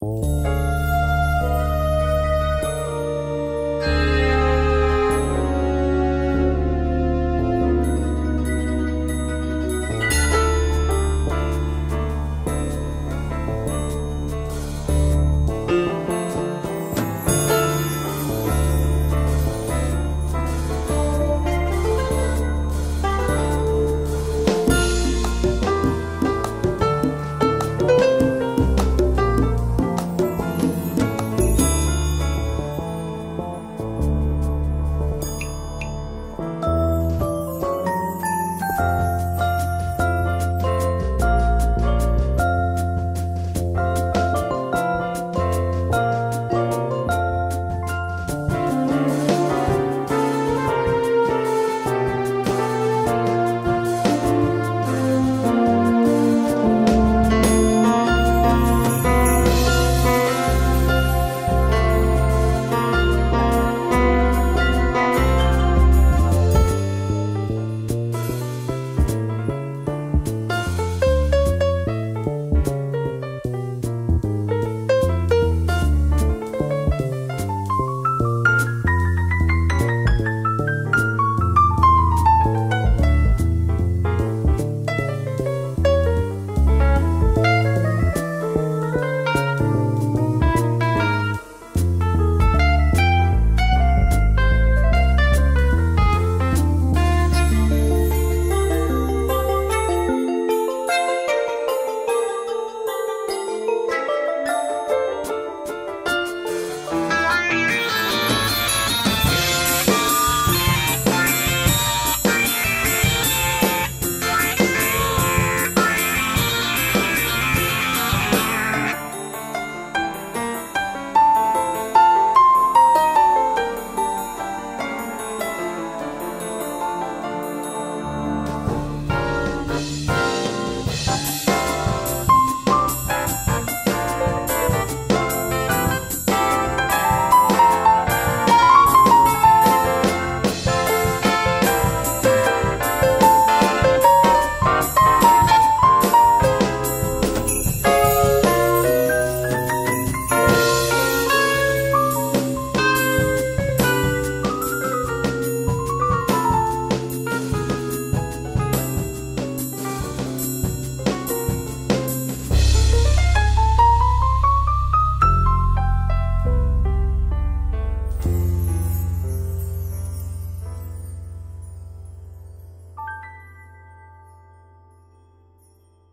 哦。